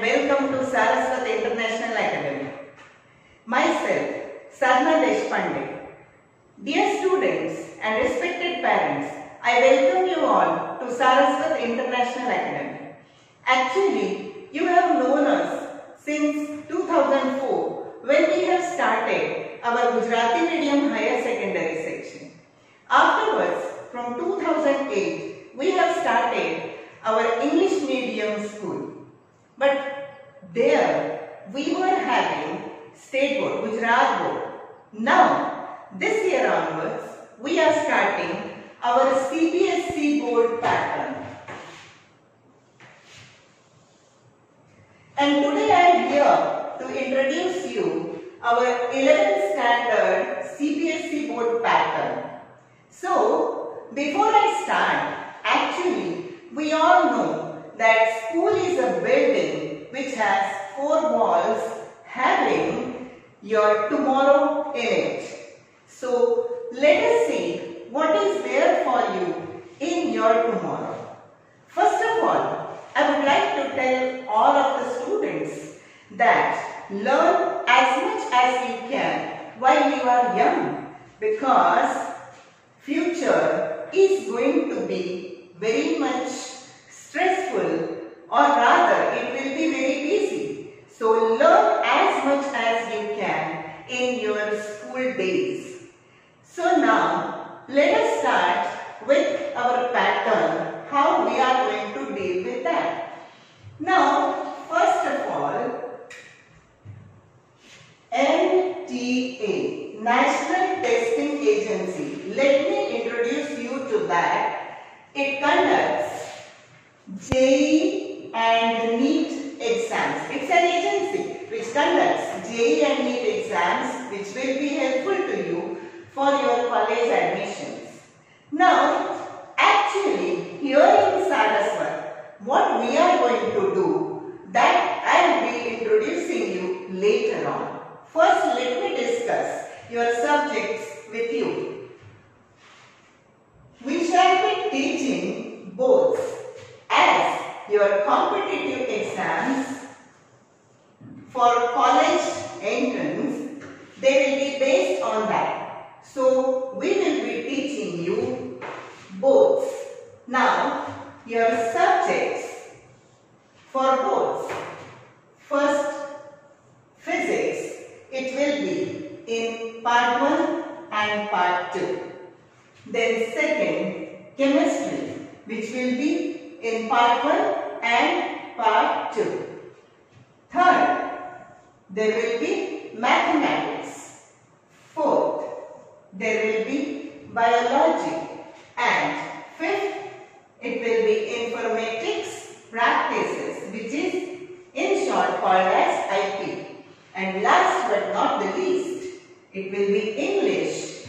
welcome to Saraswat International Academy. Myself, Sadhna Deshpande. Dear students and respected parents, I welcome you all to Saraswat International Academy. Actually, you have known us since 2004 when we have started our Gujarati medium higher secondary section. Afterwards, from 2008, we have started our English medium school. But there we were having state board, Gujarat board. Now, this year onwards, we are starting our CBSC board pattern. And today I am here to introduce you our 11th standard CBSC board pattern. So, before I start, actually, we all know that school is a building which has four walls having your tomorrow in it. So, let us see what is there for you in your tomorrow. First of all, I would like to tell all of the students that learn as much as you can while you are young because future is going to be very much or rather it will be very busy. So learn as much as you can in your school days. So now let us start with our pattern how we are going to deal with that. Now first of all NTA National Testing Agency. Let me introduce you to that. It conducts JEE. It's an agency which conducts JEE and NEET exams which will be helpful to you for your college admissions. Now, actually here in Saraswat, what we are going to do that I will be introducing you later on. First, let me discuss your subjects with you. We shall be teaching both as your competitive exams for college entrance, they will be based on that. So, we will be teaching you both. Now, your subjects for both. First, physics. It will be in part 1 and part 2. Then second, chemistry, which will be in part 1 and part 2. There will be mathematics. Fourth, there will be biology. And fifth, it will be informatics practices, which is in short called as IP. And last but not the least, it will be English.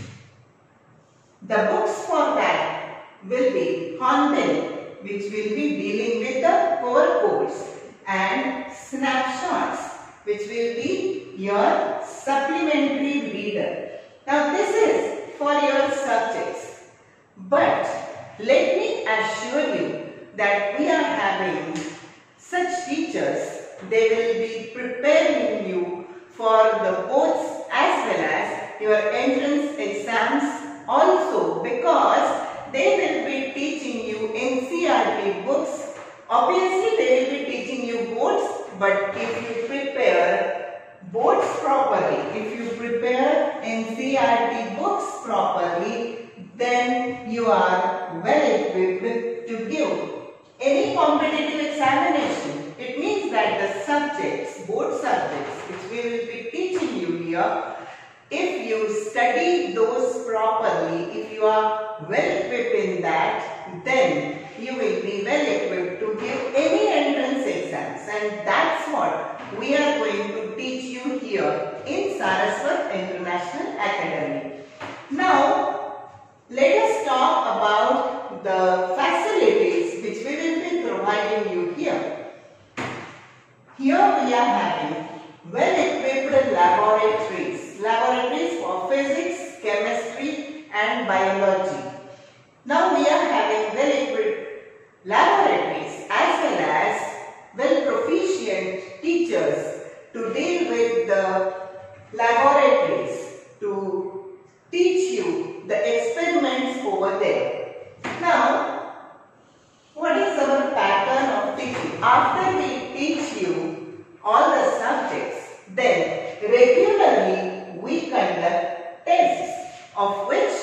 The books for that will be Hornbill, which will be dealing with the core course and snapshots, which will be your supplementary reader. Now this is for your subjects. But let me assure you that we are having such teachers, they will be preparing you for the boards as well as your entrance exams also because they will be teaching you NCERT books. Obviously, they will be teaching you boards, but if you prepare boards properly, if you prepare NCERT books properly, then you are well equipped to give any competitive examination. It means that the subjects, both subjects, which we will be teaching you here, if you study those properly, if you are well equipped in that, then you will be well equipped to give any entrance exams and that's what we are going to teach you here in Saraswat International Academy. Now, let us talk about the facilities which we will be providing you here. Here we are having well-equipped laboratories. Laboratories for physics, chemistry and biology. Now we are having well-equipped laboratories as well as well proficient teachers to deal with the laboratories to teach you the experiments over there. Now, what is our? After we teach you all the subjects, then regularly we conduct tests of which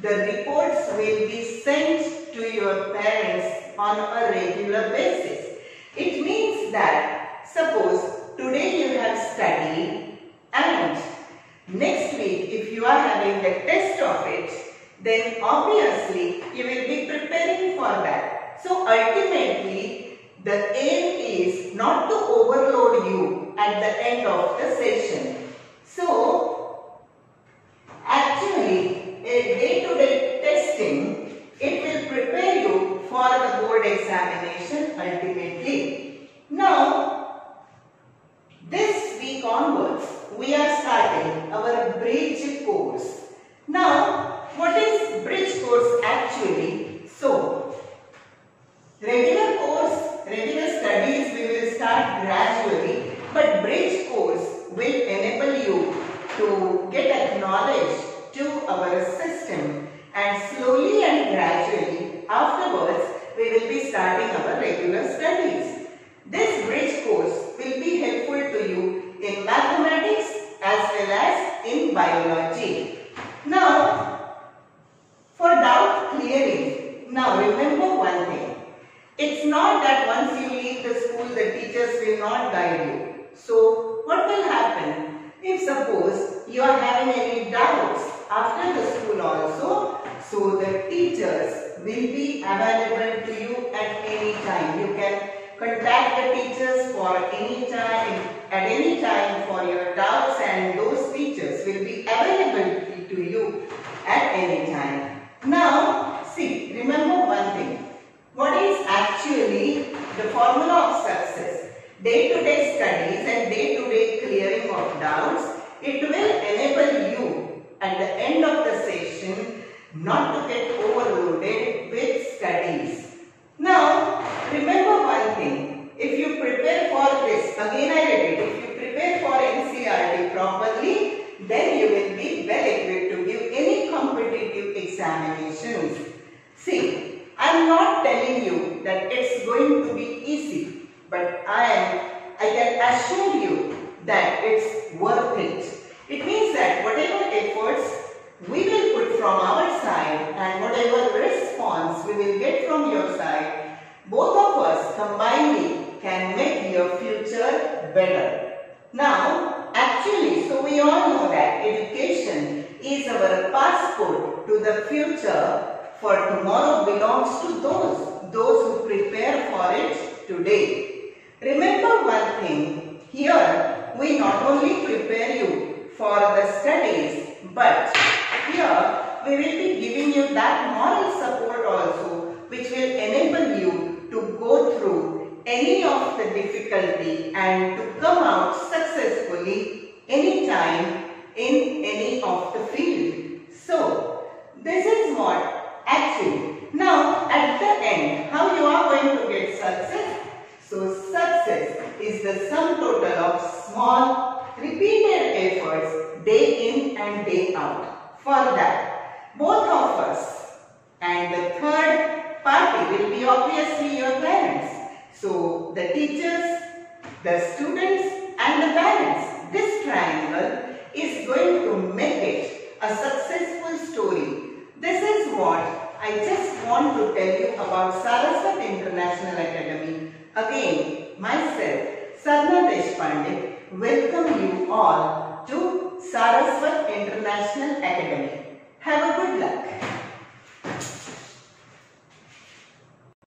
the reports will be sent to your parents on a regular basis. It means that suppose today you have studied and next week if you are having the test of it then obviously you will be preparing for that. So ultimately the aim is not to overload you at the end of the session. So actually a day-to-day -day testing it will prepare you for the board examination ultimately. Now this week onwards we are starting our bridge course. Now what is bridge course actually? So, regular start gradually but bridge course will enable you to get acknowledged to our system and slowly and gradually afterwards we will be starting our regular studies. This bridge course will be helpful to you in mathematics as well as in biology. Now, for doubt clearing. Now remember one thing. It's not that once you leave the school the teachers will not guide you. So what will happen? If suppose you are having any doubts after the school also, so the teachers will be available to you at any time. You can contact the teachers for any time, at any time for your doubts and those teachers will be available to you at any time. Now, see, remember one thing. What is actually the formula of success? Day-to-day -day studies and day-to-day -day clearing of doubts, it will enable you at the end of the session not to get overloaded with studies. Now, remember one thing. If you prepare for this, again I repeat, if you prepare for NCERT properly, then you will be well equipped to give any competitive examinations. See, I am not telling you that it's going to be easy, but I am, I can assure you that it's worth it. It means that whatever efforts we will put from our side and whatever response we will get from your side, both of us combinedly can make your future better. Now, actually, so we all know that education is our passport to the future for tomorrow belongs to those, those who prepare for it today. Remember one thing, not only prepare you for the studies, but here we will be giving you that moral support also which will enable you to go through any of the difficulty and to come out successfully anytime in any of the field. So, this is what actually. Now, at the end, how you are going to get success? So, success is the sum total of small repeated efforts day in and day out. For that, both of us and the third party will be obviously your parents. So, the teachers, the students and the parents. This triangle is going to make it a successful story. This is what I just want to tell you about Saraswat International Academy. Again, myself, Sadhna Deshpande, welcome you all to Saraswat International Academy. Have a good luck.